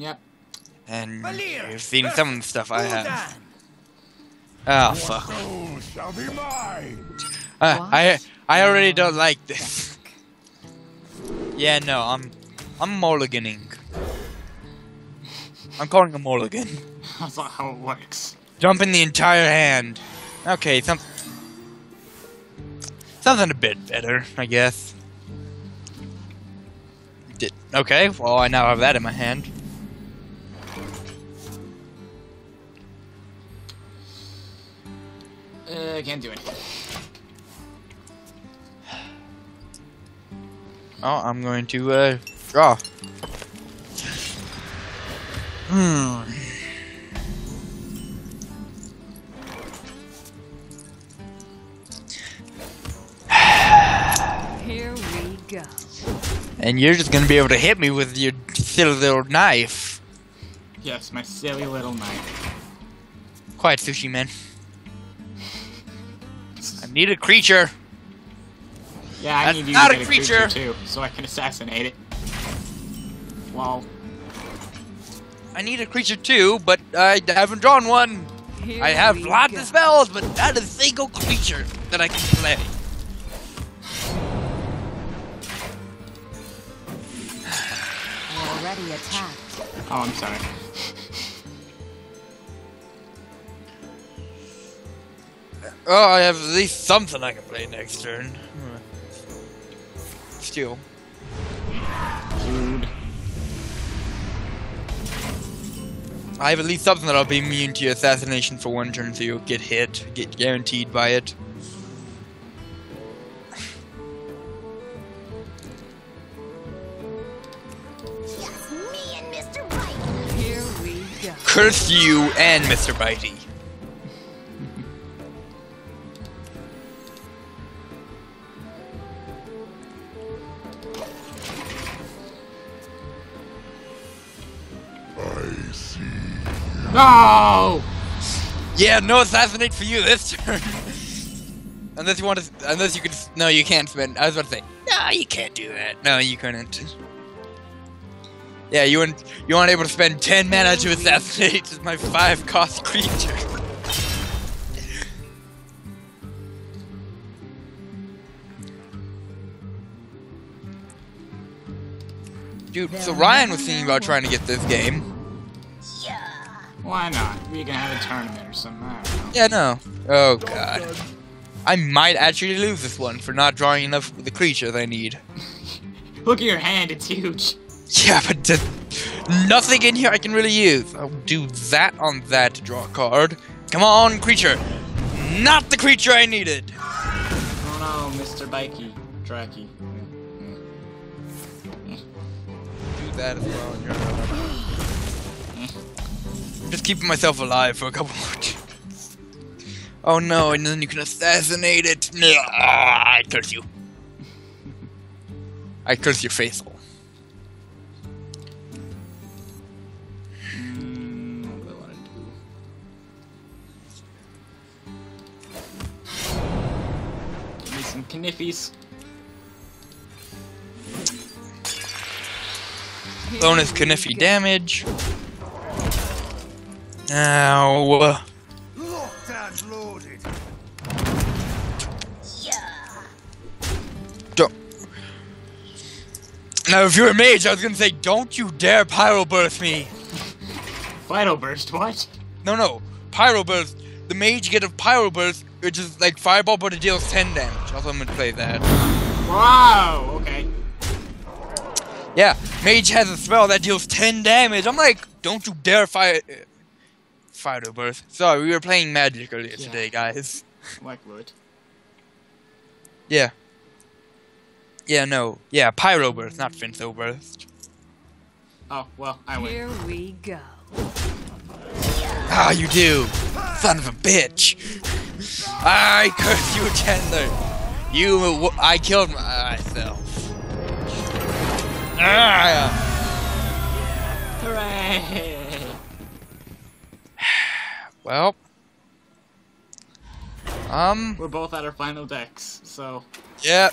Yep. And Valir, you've seen some of the stuff I have. Oh fuck. Shall be mine. Uh, I I already don't like this. Yeah, no, I'm I'm mulliganing. I'm calling a mulligan. That's not how it works. Jumping the entire hand. Okay, some something a bit better, I guess. Did, okay, well I now have that in my hand. I can't do anything. Oh, I'm going to uh draw. Hmm. Here we go. And you're just gonna be able to hit me with your silly little knife. Yes, my silly little knife. Quiet, sushi man. I need a creature. Yeah, I That's need you not to a get a creature. creature. too, so I can assassinate it. Well, I need a creature too, but I haven't drawn one. Here I have lots go. of spells, but not a single creature that I can play. Already attacked. oh, I'm sorry. Oh, I have at least something I can play next turn. Hmm. Still. Dude. I have at least something that I'll be immune to your assassination for one turn, so you'll get hit, get guaranteed by it. Just and Mr. White. Here we go. Curse you and Mr. Bitey. No! Yeah, no assassinate for you this turn. unless you want to, unless you can. No, you can't spend. I was about to say, no, you can't do that. No, you couldn't. Yeah, you weren't. You weren't able to spend ten mana to assassinate my five cost creature. Dude, so Ryan was thinking about trying to get this game. Why not? We can have a tournament or something. I don't know. Yeah, no. Oh god. I might actually lose this one for not drawing enough of the creatures I need. Look at your hand, it's huge. Yeah, but there's nothing in here I can really use. I'll do that on that to draw a card. Come on, creature. Not the creature I needed. Oh no, Mr. Bikey. Tracky. Do that as well. Just keeping myself alive for a couple more turns. Oh no, and then you can assassinate it. I curse you. I curse your faithful. What do I want to do? Give me some kniffies. Bonus Kniffy damage. Ow. Lockdown's uh, loaded. Don't. Now, if you're a mage, I was gonna say, don't you dare pyro burst me. Vital burst, what? No, no, pyro burst. The mage get a pyro burst, which is like fireball, but it deals 10 damage. Also, I'm gonna play that. Wow, okay. Yeah, mage has a spell that deals 10 damage. I'm like, don't you dare fire. Fire burst. Sorry, we were playing magic earlier Yeah. today, guys. Like wood. Yeah. Yeah, no. Yeah, pyro burst, not finto burst. Oh, well, I win. Here we go. Ah, you do! Son of a bitch! I curse you, Chandler! You, I killed myself. Ah! Hooray! Well, um, We're both at our final decks, so. yeah,